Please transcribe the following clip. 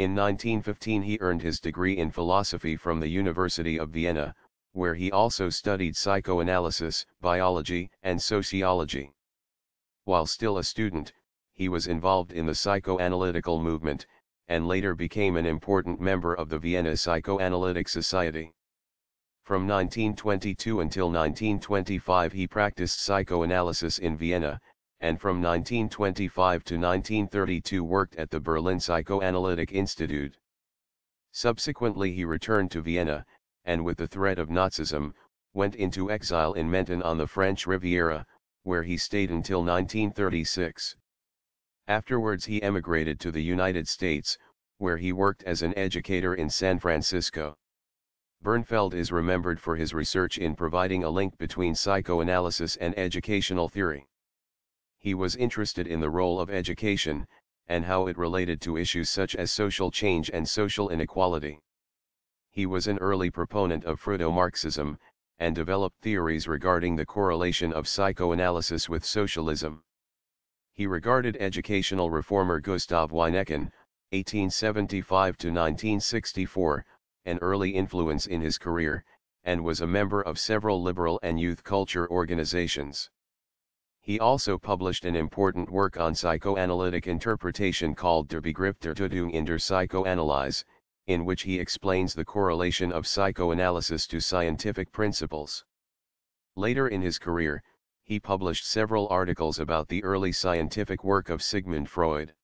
In 1915 he earned his degree in philosophy from the University of Vienna, where he also studied psychoanalysis, biology, and sociology. While still a student, he was involved in the psychoanalytical movement, and later became an important member of the Vienna Psychoanalytic Society. From 1922 until 1925 he practiced psychoanalysis in Vienna, and from 1925 to 1932 worked at the Berlin Psychoanalytic Institute. Subsequently he returned to Vienna, and with the threat of Nazism, went into exile in Menton on the French Riviera, where he stayed until 1936. Afterwards he emigrated to the United States, where he worked as an educator in San Francisco. Bernfeld is remembered for his research in providing a link between psychoanalysis and educational theory. He was interested in the role of education, and how it related to issues such as social change and social inequality. He was an early proponent of Freudo-Marxism, and developed theories regarding the correlation of psychoanalysis with socialism. He regarded educational reformer Gustav Wyneken, 1875 to 1964, an early influence in his career, and was a member of several liberal and youth culture organizations. He also published an important work on psychoanalytic interpretation called Der Begriff der Deutung in der Psychoanalyse, in which he explains the correlation of psychoanalysis to scientific principles. Later in his career, he published several articles about the early scientific work of Sigmund Freud.